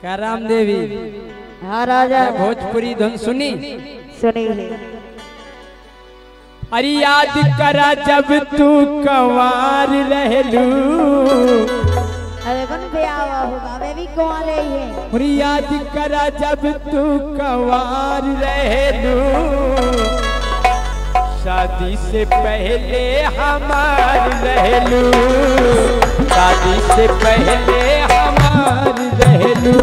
क्या राम देवी। हाँ राजा भोजपुरी धुन सुनी। सुनी। अरे याद करा जब तू कवार रहलू। अरे कौन होगा मैं भी है। अरे याद करा जब तू कवार रहलू। शादी से पहले हमार रहलू। शादी से पहले हमार रहलू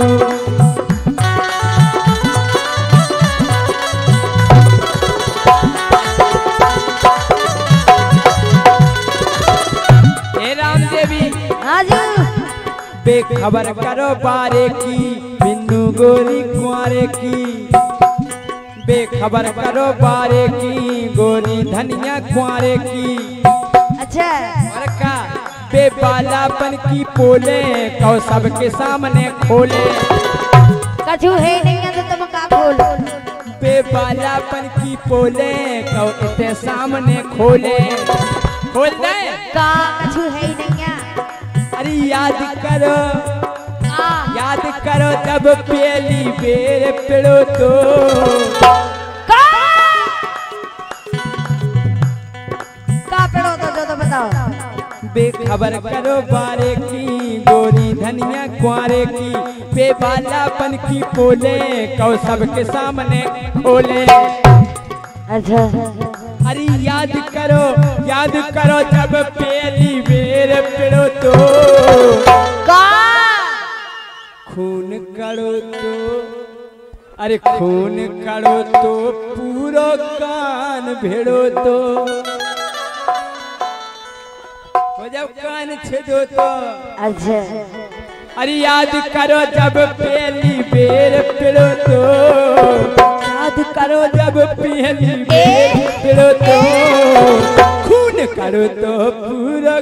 बेखबर करो बारे की बिंदु गोरी कुआरे की। बेखबर करो बारे की गोरी धनिया कुआरे की। अच्छा। और का बेबालापन की पोले कौ सबके सामने खोले। कछु है नहीं तो तुम का खोल बेबालापन की पोले कौ इतने सामने खोले। खोल दे। का कछु है नहीं अरे याद करो याद करो जब पहली बेर पिड़ो तो। बेखबर करो बारे की गोरी धनिया कुआरे की बेबालापन की पोले कौ सबके सामने खोले। अच्छा। अरे याद करो याद करो जब पहली बेर पिड़ो तो। खून करो तो। अरे खून करो तो पूरो कान भेड़ो तो। हो जब कान छेदो तो। अच्छा। अरे याद करो जब पहली बेर पिलो तो। याद करो जब पहली बेर पिलो तो। खून करो तो पूरा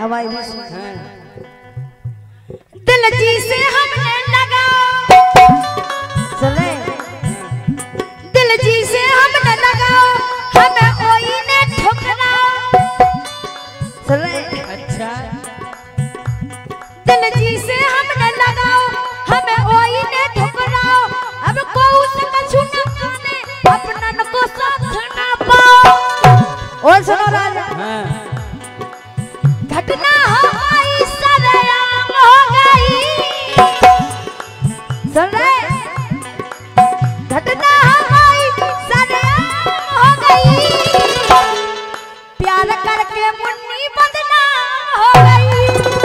हमारी भी। दिल जी से हमने लगा। चले। दिल जी से करके मुन्नी बदनाम हो गई।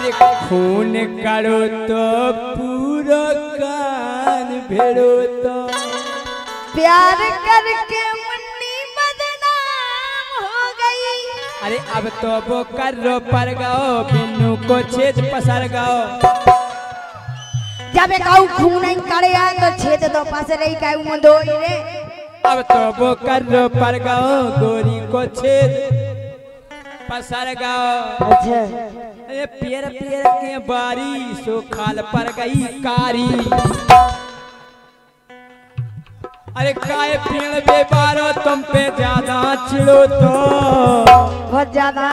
अरे खून करो तो पूरा कान भेड़ो तो। प्यार करके मुन्नी बदनाम हो गई। अरे अब तो वो कर रो पर गाओ बिन्नू को छेद पसर गाओ जब काऊ खून नहीं करे आए तो छेद तो पास रही काऊ मंदोई रे। अब तो वो कर रो पर गाओ गोरी को छेद पसर गाओ अच्छा। अरे पियर पियर के बारी सो खाल पर गई कारी। अरे काय पेड़ बेबारो तुम पे ज़्यादा चिड़ो तो। बहुत ज़्यादा।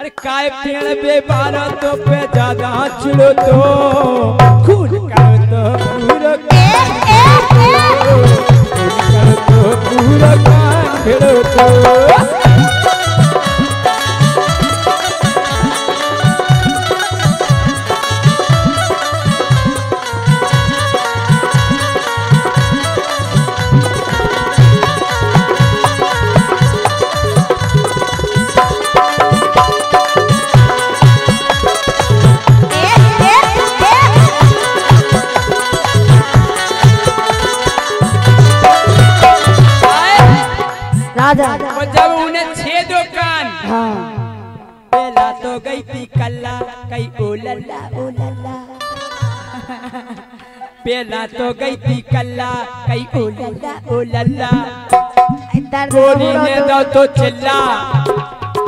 अरे काय पेड़ बेबारो तुम पे ज़्यादा चिड़ो तो। खून करो तो पूरा करो तो पूरा कान भेड़ो तो। गई थी कल्ला कई ओ लल्ला ओ लल्ला पेला तो गई थी कल्ला कई ओ लल्ला ओ लल्ला गोरी ने दो तो चिल्ला।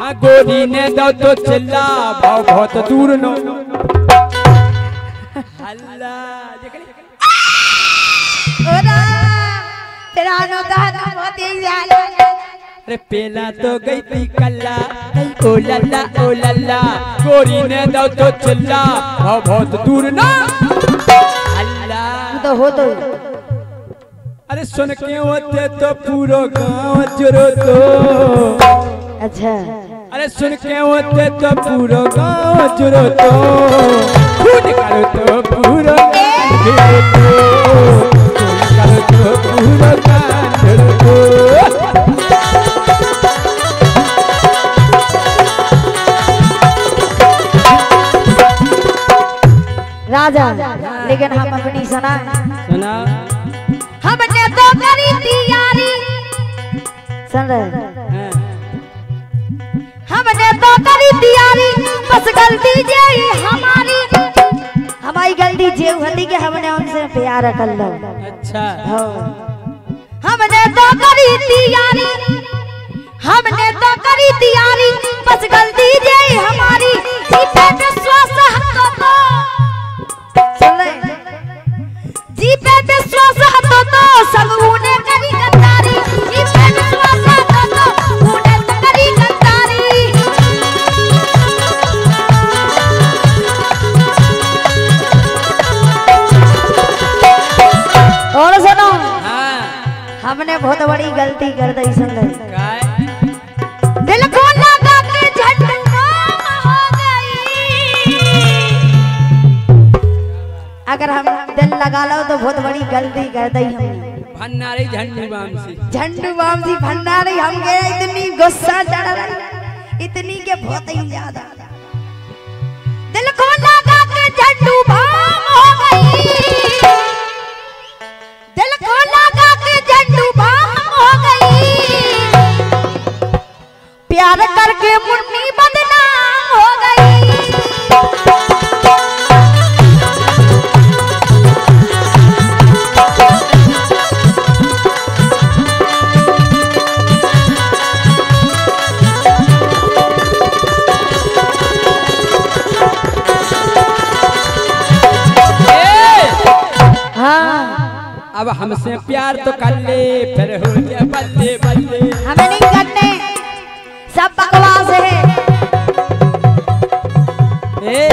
हाँ गोरी ने दो तो चिल्ला। भाव बहुत दूर नो। अल्लाह देख ली? ओरा तेरा नो दादा बहुत ही ज़्यादा अरे पेला तो गई थी कल्ला। ओ लल्ला ओ लल्ला गोरी ने दो तो चिल्ला। भाव बहुत दूर ना। अल्लाह। तो हो तो। अरे सुन के होते तो पूरो गाँव जुरो तो। अच्छा। अरे सुन के होते तो पूरो गाँव जुरो तो। खून करो तो राजा लेकिन हम अपनी सुना। सुना। हमने तो करी तैयारी। सुन रहे। हाँ, हमने तो करी तैयारी बस गलती जे हमारी। हमारी गलती जे होती कि हमने उनसे प्यार कर लो। अच्छा। हाँ। हमने तो करी तैयारी हमने तो करी तैयारी बस गलती जे हमारी। जीते हमने बहुत बड़ी गलती कर दी सुन दिल को लगा के हो गई। अगर हम दिल लगा लो तो बहुत बड़ी गलती कर दी हमने। भन्नारी झंडी बामसी झंडू बामसी भंडारी हम गए इतनी गुस्सा चढ़ रही इतनी के बहुत ही ज़्यादा। हमसे प्यार तो कर ले फिर हो जाए बल्ले बल्ले। हमें नहीं करने। सब बकवास है। ए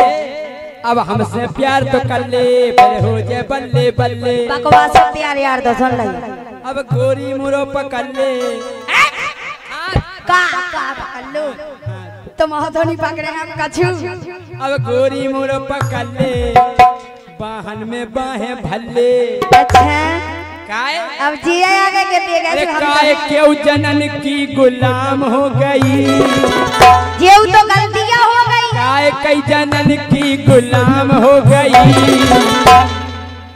अब हमसे प्यार तो कर ले फिर हो जाए बल्ले बल्ले। बकवास है प्यार यार तो सुन लगी अब गोरी मुरो पकड़ ले। का का पकड़ो तुम हाथों नहीं पकड़े हम कछु। अब गोरी मुरो पकड़ ले। बाहन में बाहें भल्ले अच्छा। काय अब जिया आगे के अरे काय क्यों जनन की गुलाम हो गई। जेऊ तो गलतियाँ हो गई। काय कई जनन की गुलाम हो गई।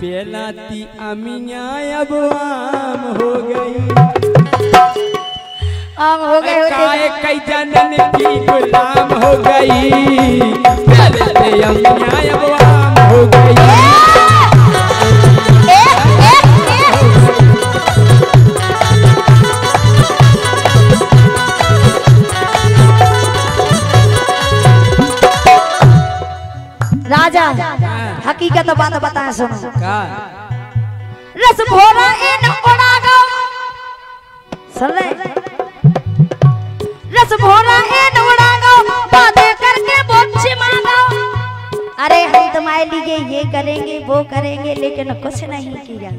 पेलाती अमिया अब आम हो गई। आम हो गए होते काय कई जनन की गुलाम हो गई। बताए सुनो का रस भोरा इन उड़ा गो। सुन ले रस भोरा इन उड़ा गो। बातें करके बोझ मांगो। अरे हम तुम्हारे लिए ये करेंगे वो करेंगे लेकिन कुछ नहीं किया।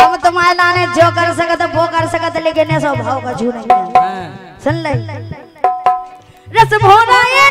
हम तुम्हारे लाने जो कर सकत वो कर सकत लेकिन ऐसा भाव का झू नहीं। हाँ। सुन ले। रस भोरा ये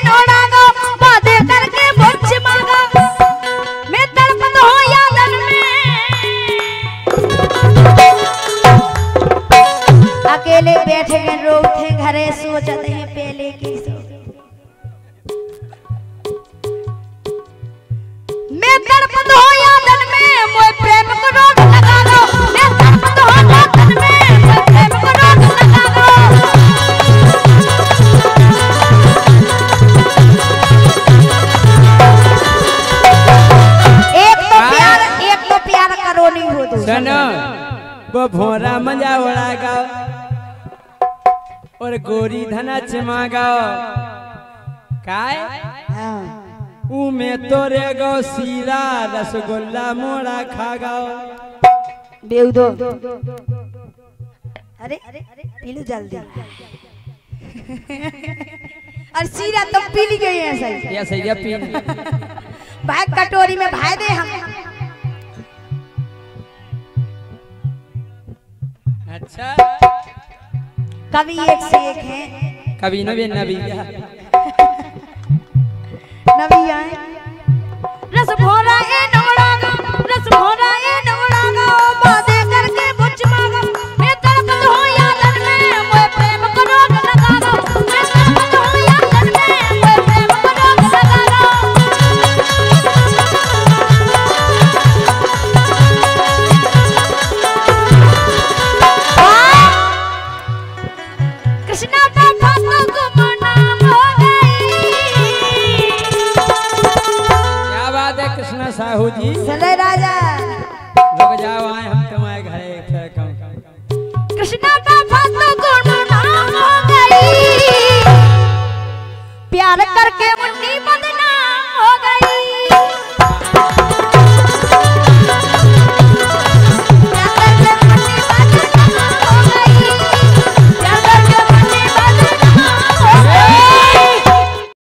गोरी धना चमा गाओ काय? हाँ। ऊ में तोरे गो सीरा रसगुल्ला मोड़ा खा गाओ बेउदो अरे पी लो जल्दी। और सीरा तो पी ली गई है सही। या सही पी भाई कटोरी में भाई दे हम। अच्छा। कभी एक से एक है। कवि नवीन नबी 是大家。